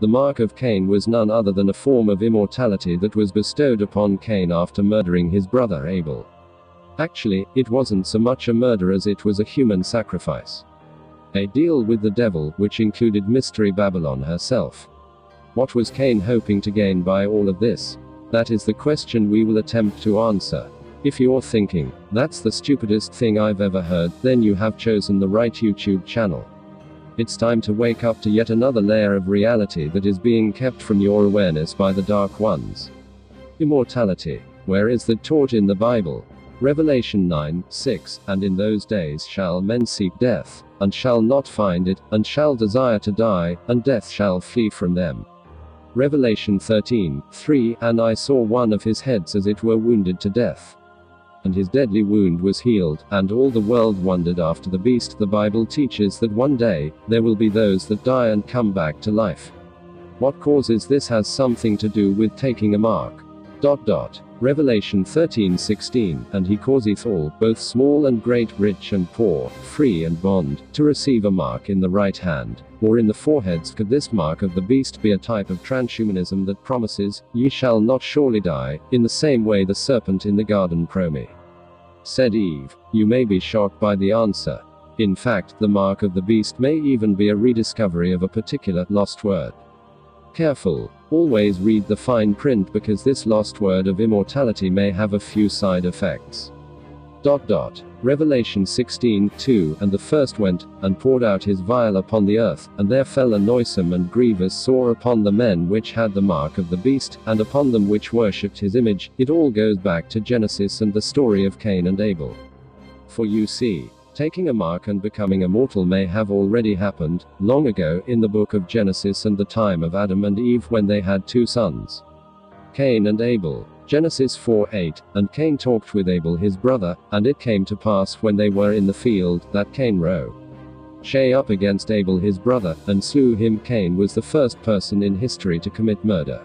the mark of Cain was none other than a form of immortality that was bestowed upon Cain after murdering his brother Abel. Actually, it wasn't so much a murder as it was a human sacrifice. A deal with the devil, which included Mystery Babylon herself. What was Cain hoping to gain by all of this? That is the question we will attempt to answer. If you're thinking, that's the stupidest thing I've ever heard, then you have chosen the right YouTube channel. It's time to wake up to yet another layer of reality that is being kept from your awareness by the dark ones. Immortality. Where is that taught in the Bible? Revelation 9, 6, and in those days shall men seek death, and shall not find it, and shall desire to die, and death shall flee from them. Revelation 13, 3, and I saw one of his heads as it were wounded to death. And his deadly wound was healed, and all the world wondered after the beast. The Bible teaches that one day, there will be those that die and come back to life. What causes this has something to do with taking a mark. Dot dot. Revelation 13:16, and he causeth all, both small and great, rich and poor, free and bond, to receive a mark in the right hand, or in the foreheads. Could this mark of the beast be a type of transhumanism that promises, ye shall not surely die, in the same way the serpent in the garden promised? Said Eve. You may be shocked by the answer. In fact, the mark of the beast may even be a rediscovery of a particular lost word. Careful. Always read the fine print because this lost word of immortality may have a few side effects. Dot dot. Revelation 16, 2, and the first went, and poured out his vial upon the earth, and there fell a noisome and grievous sore upon the men which had the mark of the beast, and upon them which worshipped his image. It all goes back to Genesis and the story of Cain and Abel. For you see, taking a mark and becoming immortal may have already happened, long ago, in the book of Genesis and the time of Adam and Eve when they had two sons. Cain and Abel. Genesis 4 8, and Cain talked with Abel his brother, and it came to pass when they were in the field, that Cain rose Shay up against Abel his brother, and slew him. Cain was the first person in history to commit murder.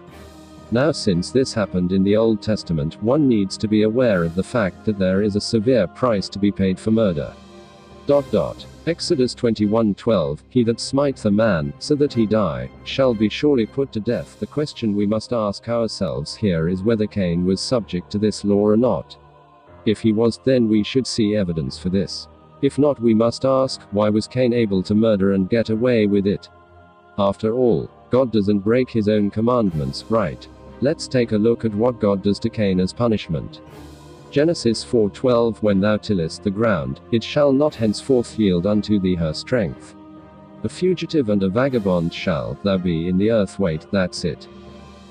Now, since this happened in the Old Testament, one needs to be aware of the fact that there is a severe price to be paid for murder. Dot dot. Exodus 21:12 He that smiteth a man, so that he die, shall be surely put to death. The question we must ask ourselves here is whether Cain was subject to this law or not. If he was, then we should see evidence for this. If not, we must ask, why was Cain able to murder and get away with it? After all, God doesn't break his own commandments, right? Let's take a look at what God does to Cain as punishment. Genesis 4:12 When thou tillest the ground, it shall not henceforth yield unto thee her strength. A fugitive and a vagabond shall thou be in the earth wait, that's it.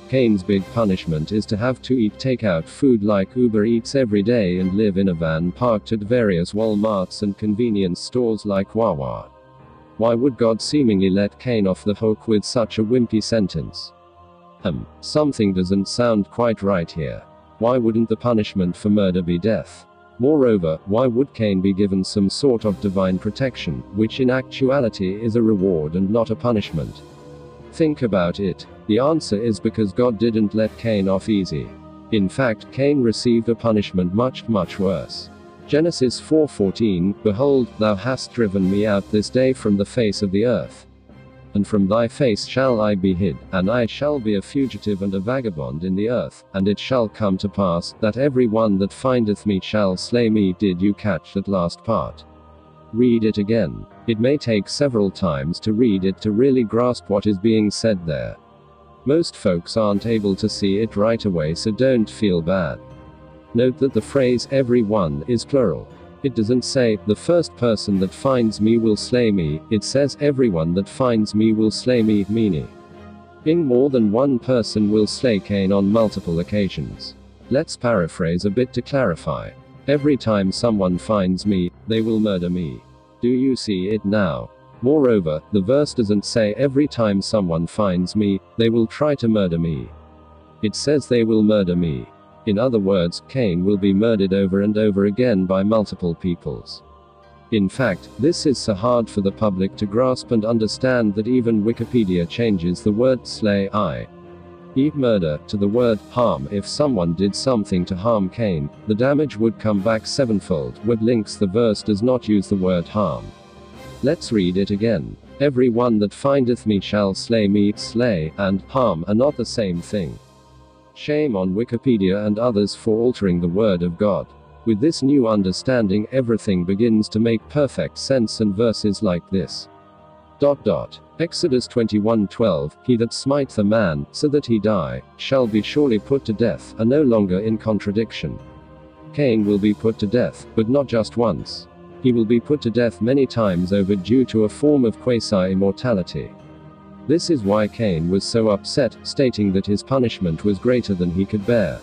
Cain's big punishment is to have to eat takeout food like Uber Eats every day and live in a van parked at various Walmarts and convenience stores like Wawa. Why would God seemingly let Cain off the hook with such a wimpy sentence? Hmm, something doesn't sound quite right here. Why wouldn't the punishment for murder be death? Moreover, why would Cain be given some sort of divine protection, which in actuality is a reward and not a punishment? Think about it. The answer is because God didn't let Cain off easy. In fact, Cain received a punishment much, much worse. Genesis 4:14 Behold, thou hast driven me out this day from the face of the earth and from thy face shall I be hid, and I shall be a fugitive and a vagabond in the earth, and it shall come to pass, that every one that findeth me shall slay me. Did you catch that last part? Read it again. It may take several times to read it to really grasp what is being said there. Most folks aren't able to see it right away, so don't feel bad. Note that the phrase every one is plural. It doesn't say, the first person that finds me will slay me, it says, everyone that finds me will slay me, meaning. In more than one person will slay Cain on multiple occasions. Let's paraphrase a bit to clarify. Every time someone finds me, they will murder me. Do you see it now? Moreover, the verse doesn't say every time someone finds me, they will try to murder me. It says they will murder me. In other words, Cain will be murdered over and over again by multiple peoples. In fact, this is so hard for the public to grasp and understand that even Wikipedia changes the word slay i. i. e murder to the word harm. If someone did something to harm Cain, the damage would come back sevenfold. With links the verse does not use the word harm. Let's read it again. Every one that findeth me shall slay me, slay, and harm are not the same thing. Shame on Wikipedia and others for altering the word of God. With this new understanding, everything begins to make perfect sense and verses like this. Dot dot. Exodus 21:12 He that smiteth a man, so that he die, shall be surely put to death, are no longer in contradiction. Cain will be put to death, but not just once. He will be put to death many times over due to a form of quasi-immortality. This is why Cain was so upset, stating that his punishment was greater than he could bear.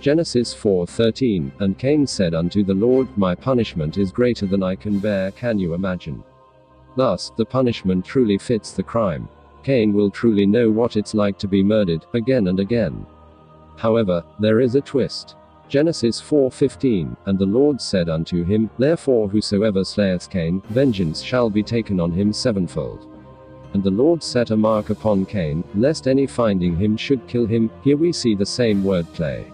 Genesis 4:13 And Cain said unto the Lord, My punishment is greater than I can bear. Can you imagine? Thus, the punishment truly fits the crime. Cain will truly know what it's like to be murdered, again and again. However, there is a twist. Genesis 4:15 And the Lord said unto him, Therefore whosoever slayeth Cain, vengeance shall be taken on him sevenfold. And the Lord set a mark upon Cain, lest any finding him should kill him. Here we see the same word play.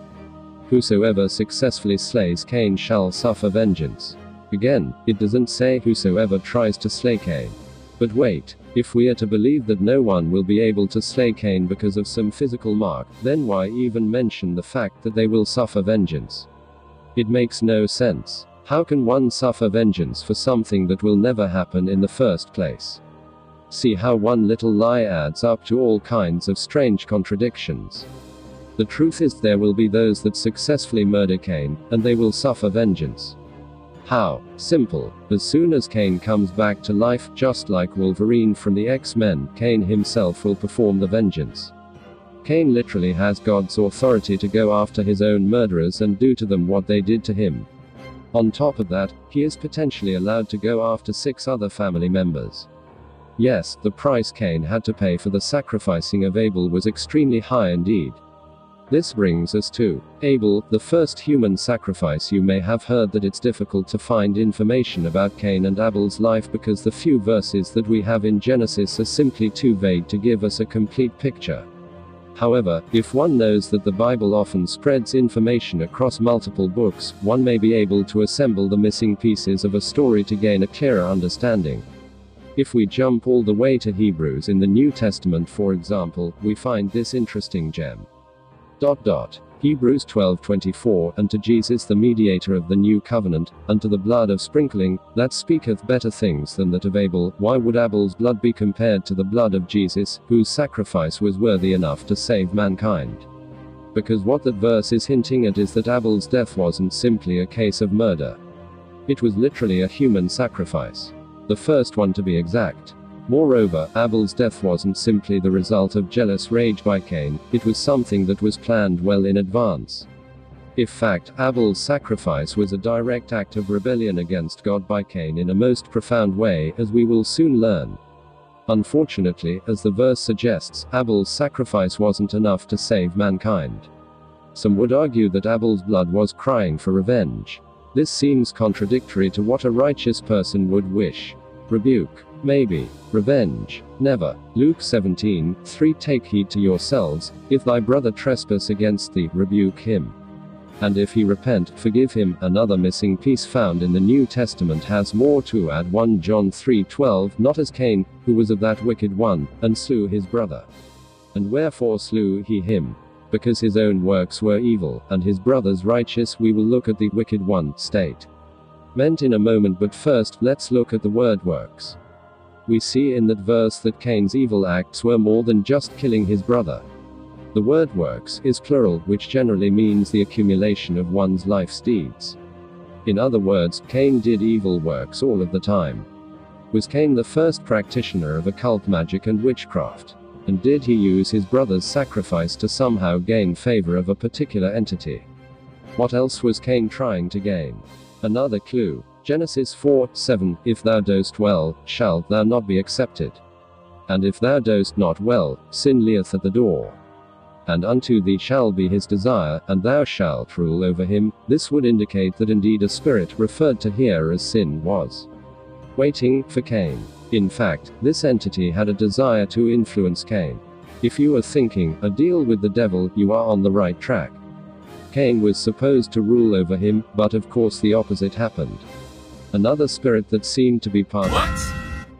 Whosoever successfully slays Cain shall suffer vengeance. Again, it doesn't say whosoever tries to slay Cain. But wait, if we are to believe that no one will be able to slay Cain because of some physical mark, then why even mention the fact that they will suffer vengeance? It makes no sense. How can one suffer vengeance for something that will never happen in the first place? See how one little lie adds up to all kinds of strange contradictions. The truth is, there will be those that successfully murder Cain, and they will suffer vengeance. How? Simple. As soon as Cain comes back to life, just like Wolverine from the X-Men, Cain himself will perform the vengeance. Cain literally has God's authority to go after his own murderers and do to them what they did to him. On top of that, he is potentially allowed to go after six other family members. Yes, the price Cain had to pay for the sacrificing of Abel was extremely high indeed. This brings us to Abel, the first human sacrifice. You may have heard that it's difficult to find information about Cain and Abel's life because the few verses that we have in Genesis are simply too vague to give us a complete picture. However, if one knows that the Bible often spreads information across multiple books, one may be able to assemble the missing pieces of a story to gain a clearer understanding. If we jump all the way to Hebrews in the New Testament, for example, we find this interesting gem. Dot dot. Hebrews 12:24 And to Jesus the mediator of the new covenant, unto the blood of sprinkling, that speaketh better things than that of Abel. Why would Abel's blood be compared to the blood of Jesus, whose sacrifice was worthy enough to save mankind? Because what that verse is hinting at is that Abel's death wasn't simply a case of murder. It was literally a human sacrifice. The first one to be exact. Moreover, Abel's death wasn't simply the result of jealous rage by Cain, it was something that was planned well in advance. In fact, Abel's sacrifice was a direct act of rebellion against God by Cain in a most profound way, as we will soon learn. Unfortunately, as the verse suggests, Abel's sacrifice wasn't enough to save mankind. Some would argue that Abel's blood was crying for revenge. This seems contradictory to what a righteous person would wish. Rebuke. Maybe. Revenge. Never. Luke 17, 3 Take heed to yourselves, if thy brother trespass against thee, rebuke him. And if he repent, forgive him. Another missing piece found in the New Testament has more to add 1 John 3:12 Not as Cain, who was of that wicked one, and slew his brother. And wherefore slew he him? Because his own works were evil, and his brother's righteous. We will look at the wicked one state. Meant in a moment, but first, let's look at the word works we see in that verse that Cain's evil acts were more than just killing his brother. The word works is plural, which generally means the accumulation of one's life's deeds. In other words, Cain did evil works all of the time. Was Cain the first practitioner of occult magic and witchcraft? And did he use his brother's sacrifice to somehow gain favor of a particular entity? What else was Cain trying to gain? Another clue. Genesis 4 7 If thou dost well, shalt thou not be accepted. And if thou dost not well, sin lieth at the door. And unto thee shall be his desire, and thou shalt rule over him. This would indicate that indeed a spirit referred to here as sin was waiting for Cain. In fact, this entity had a desire to influence Cain. If you are thinking, a deal with the devil, you are on the right track. Cain was supposed to rule over him, but of course the opposite happened. Another spirit that seemed to be part What?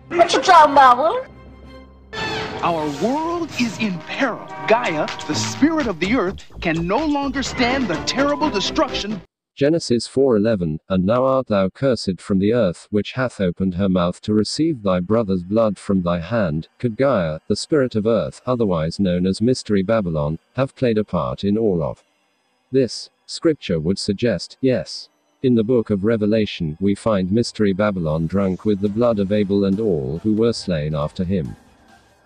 What you talking about, Our world is in peril. Gaia, the spirit of the earth, can no longer stand the terrible destruction. Genesis 4:11 And now art thou cursed from the earth which hath opened her mouth to receive thy brother's blood from thy hand. Could Gaia, the spirit of earth, otherwise known as Mystery Babylon, have played a part in all of this? Scripture would suggest, yes. In the book of Revelation, we find Mystery Babylon drunk with the blood of Abel and all who were slain after him.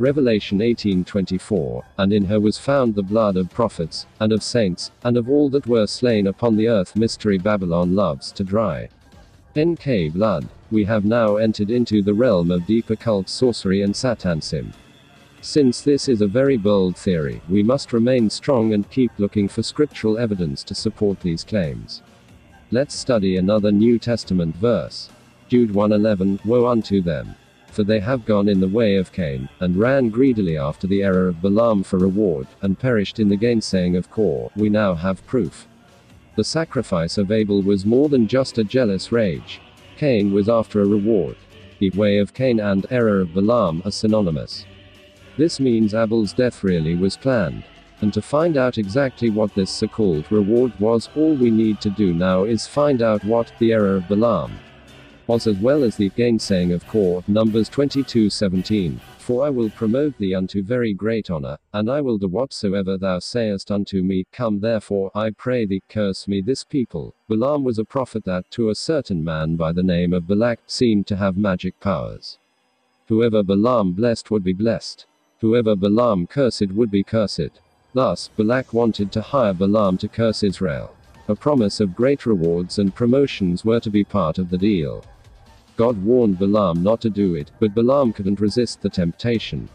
Revelation 18:24, and in her was found the blood of prophets, and of saints, and of all that were slain upon the earth. Mystery Babylon loves to dry. NK blood. We have now entered into the realm of deep occult sorcery and satanism. Since this is a very bold theory, we must remain strong and keep looking for scriptural evidence to support these claims. Let's study another New Testament verse. Jude 1:11 Woe unto them for they have gone in the way of Cain, and ran greedily after the error of Balaam for reward, and perished in the gainsaying of Core. We now have proof. The sacrifice of Abel was more than just a jealous rage. Cain was after a reward. The way of Cain and error of Balaam are synonymous. This means Abel's death really was planned. And to find out exactly what this so called reward was, all we need to do now is find out what the error of Balaam was as well as the gainsaying of Core, Numbers 22:17. For I will promote thee unto very great honor, and I will do whatsoever thou sayest unto me. Come therefore, I pray thee, curse me this people. Balaam was a prophet that to a certain man by the name of Balak seemed to have magic powers. Whoever Balaam blessed would be blessed. Whoever Balaam cursed would be cursed. Thus, Balak wanted to hire Balaam to curse Israel. A promise of great rewards and promotions were to be part of the deal. God warned Balaam not to do it, but Balaam couldn't resist the temptation.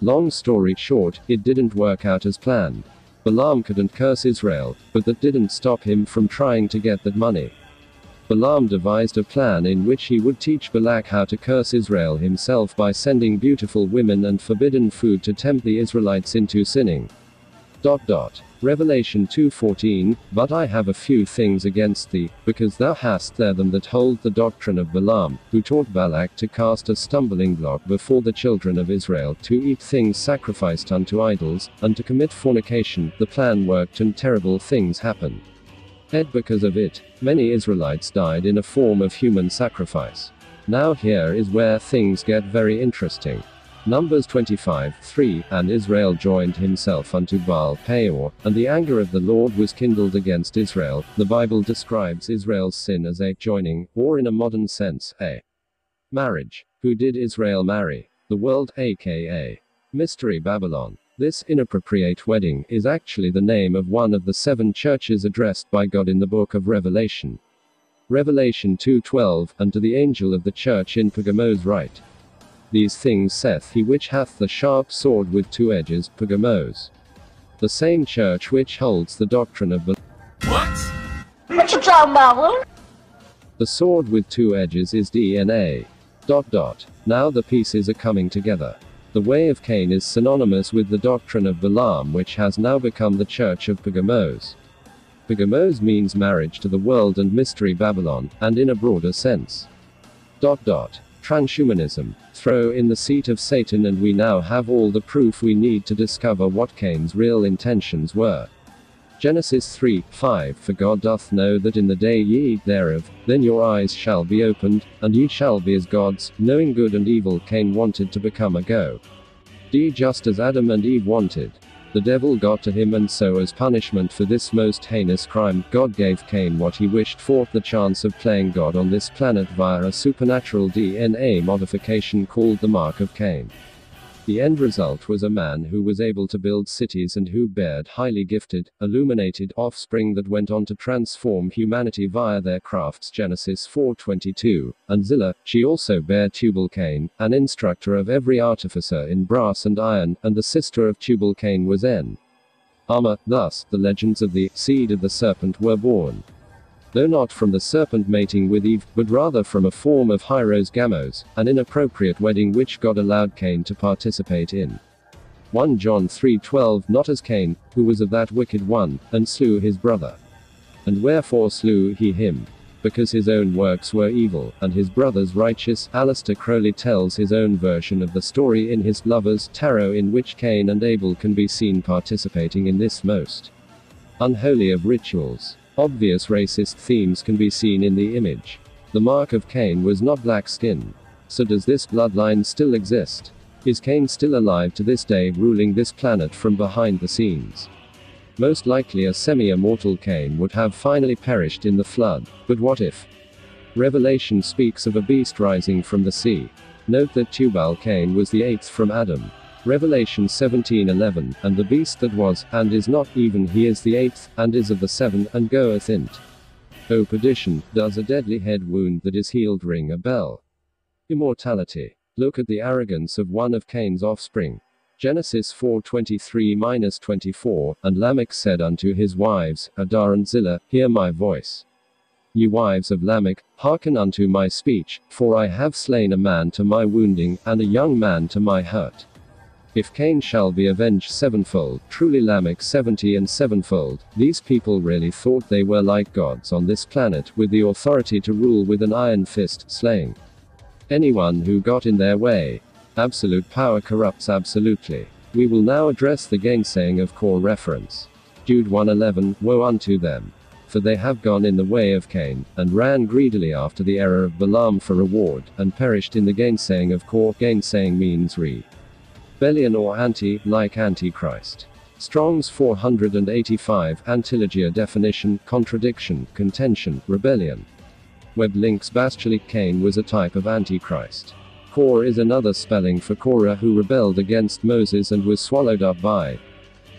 Long story short, it didn't work out as planned. Balaam couldn't curse Israel, but that didn't stop him from trying to get that money. Balaam devised a plan in which he would teach Balak how to curse Israel himself by sending beautiful women and forbidden food to tempt the Israelites into sinning. Dot dot. Revelation 2:14 But I have a few things against thee, because thou hast there them that hold the doctrine of Balaam, who taught Balak to cast a stumbling block before the children of Israel, to eat things sacrificed unto idols, and to commit fornication. The plan worked and terrible things happened. Ed because of it, many Israelites died in a form of human sacrifice. Now here is where things get very interesting. Numbers 25, 3, And Israel joined himself unto Baal Peor, and the anger of the Lord was kindled against Israel. The Bible describes Israel's sin as a joining, or in a modern sense, a marriage. Who did Israel marry? The world, aka Mystery Babylon. This inappropriate wedding is actually the name of one of the seven churches addressed by God in the book of Revelation. Revelation 2:12, and to the angel of the church in Pergamos write, these things saith he which hath the sharp sword with two edges, Pergamos. The same church which holds the doctrine of the What? What you talking about, The sword with two edges is DNA. Dot dot. Now the pieces are coming together. The way of Cain is synonymous with the doctrine of Balaam, which has now become the church of Pergamos. Pergamos means marriage to the world and mystery Babylon, and in a broader sense. Dot dot. Transhumanism. Throw in the seat of Satan, and we now have all the proof we need to discover what Cain's real intentions were. Genesis 3 5 For God doth know that in the day ye eat thereof, then your eyes shall be opened, and ye shall be as gods, knowing good and evil. Cain wanted to become a go. D just as Adam and Eve wanted. The devil got to him, and so, as punishment for this most heinous crime, God gave Cain what he wished for the chance of playing God on this planet via a supernatural DNA modification called the Mark of Cain. The end result was a man who was able to build cities and who bared highly gifted, illuminated offspring that went on to transform humanity via their crafts Genesis 4.22. And Zillah, she also bare Tubal-Cain, an instructor of every artificer in brass and iron, and the sister of Tubal-Cain was En. Armor, thus, the legends of the seed of the serpent were born though not from the serpent mating with Eve, but rather from a form of Hieros Gamos, an inappropriate wedding which God allowed Cain to participate in. 1 John 3:12 Not as Cain, who was of that wicked one, and slew his brother. And wherefore slew he him? because his own works were evil, and his brothers righteous. Aleister Crowley tells his own version of the story in his Lover's Tarot, in which Cain and Abel can be seen participating in this most unholy of rituals. Obvious racist themes can be seen in the image. The mark of Cain was not black skin. So does this bloodline still exist? Is Cain still alive to this day, ruling this planet from behind the scenes? Most likely a semi-immortal Cain would have finally perished in the flood, but what if? Revelation speaks of a beast rising from the sea. Note that Tubal Cain was the eighth from Adam. Revelation 17:11, and the beast that was, and is not, even he is the eighth, and is of the seven, and goeth in. O perdition, does a deadly head wound that is healed ring a bell? Immortality. Look at the arrogance of one of Cain's offspring. Genesis 4:23-24, and Lamech said unto his wives, Adah and Zillah, Hear my voice. Ye wives of Lamech, hearken unto my speech, for I have slain a man to my wounding, and a young man to my hurt. If Cain shall be avenged sevenfold, truly Lamech seventy and sevenfold, these people really thought they were like gods on this planet, with the authority to rule with an iron fist, slaying anyone who got in their way. Absolute power corrupts absolutely. We will now address the gainsaying of Core reference. Jude 1:11 Woe unto them! For they have gone in the way of Cain, and ran greedily after the error of Balaam for reward, and perished in the gainsaying of Core. Gainsaying means re. Rebellion or anti, like Antichrist. Strong's 485 Antilogia definition, contradiction, contention, rebellion. Web links Bastchalik Cain was a type of Antichrist. Kor is another spelling for Korah who rebelled against Moses and was swallowed up by.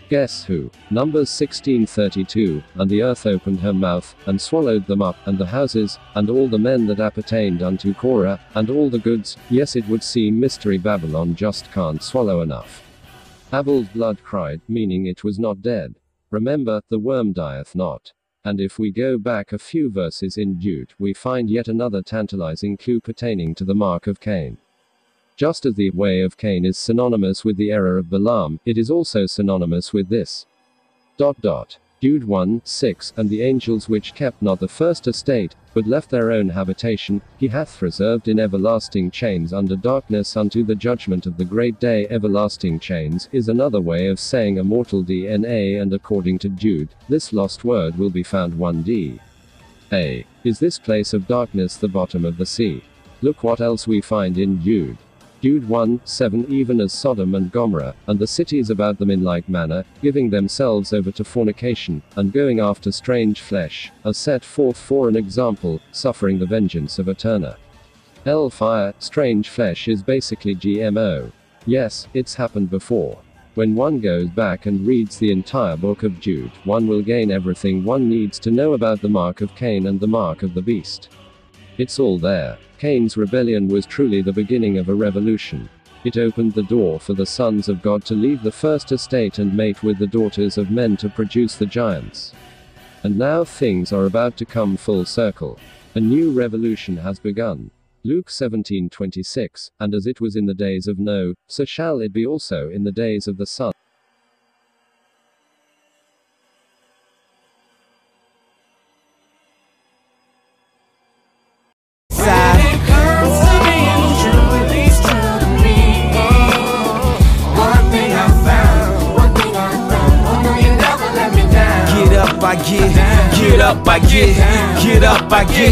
Guess who? Numbers 1632, and the earth opened her mouth, and swallowed them up, and the houses, and all the men that appertained unto Korah, and all the goods, yes it would seem mystery Babylon just can't swallow enough. Abel's blood cried, meaning it was not dead. Remember, the worm dieth not. And if we go back a few verses in Jude, we find yet another tantalizing clue pertaining to the mark of Cain. Just as the way of Cain is synonymous with the error of Balaam, it is also synonymous with this. Dot dot. Jude 1, 6, and the angels which kept not the first estate, but left their own habitation, he hath reserved in everlasting chains under darkness unto the judgment of the great day. Everlasting chains is another way of saying immortal DNA, and according to Jude, this lost word will be found 1d. A. Is this place of darkness the bottom of the sea? Look what else we find in Jude. Jude 1, 7 Even as Sodom and Gomorrah, and the cities about them in like manner, giving themselves over to fornication, and going after strange flesh, are set forth for an example, suffering the vengeance of Eterna. Hell fire, strange flesh is basically GMO. Yes, it's happened before. When one goes back and reads the entire book of Jude, one will gain everything one needs to know about the mark of Cain and the mark of the beast. It's all there. Cain's rebellion was truly the beginning of a revolution. It opened the door for the sons of God to leave the first estate and mate with the daughters of men to produce the giants. And now things are about to come full circle. A new revolution has begun. Luke 17:26, and as it was in the days of Noah, so shall it be also in the days of the Son.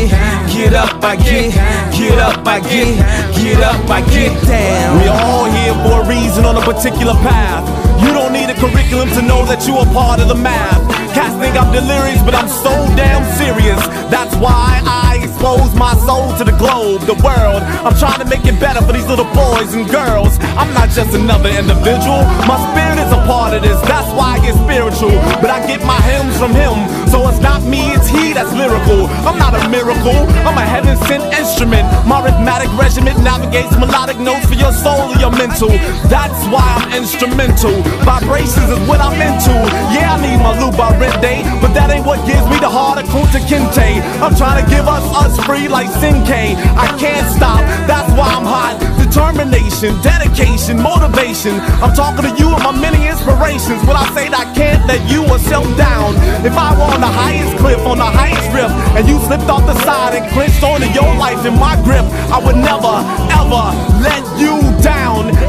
Get, up, I get, get up, I get, get up, I get down. We all here for a reason on a particular path. You don't need a curriculum to know that you are part of the math. Cats think I'm delirious, but I'm so damn serious. That's why I expose my soul to the globe, the world. I'm trying to make it better for these little boys and girls. I'm not just another individual. My spirit is a part of this. That's why I get spiritual. But I get my hymns from him. So it's not me, it's he that's lyrical. I'm not a miracle. I'm a heaven sent instrument. My rhythmic regiment navigates melodic notes for your soul and your mental. That's why I'm instrumental. Vibrations is what I'm into. Yeah, I need my Luba Rende, but that ain't what gives me the heart of Kunta Kinte. I'm trying to give us us free like Cinque. I can't stop, that's why I'm hot. Determination, dedication, motivation. I'm talking to you and my many inspirations. When I say that I can't let you or self down. If I were on the highest cliff, on the highest rift, and you slipped off the side and clinched onto your life in my grip, I would never, ever let you.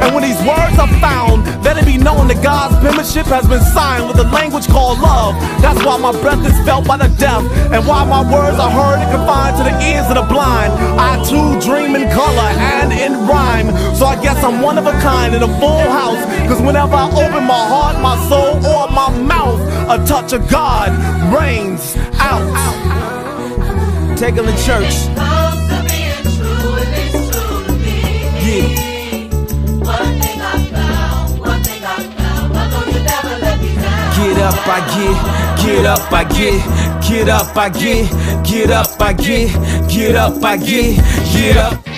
And when these words are found, let it be known that God's penmanship has been signed with a language called love. That's why my breath is felt by the deaf, and why my words are heard and confined to the ears of the blind. I too dream in color and in rhyme. So I guess I'm one of a kind in a full house. Cause whenever I open my heart, my soul, or my mouth, a touch of God rains out. Take them to church. Get up, I get, get up, I get, get up, I get, get up, I get, get up, I get, get up.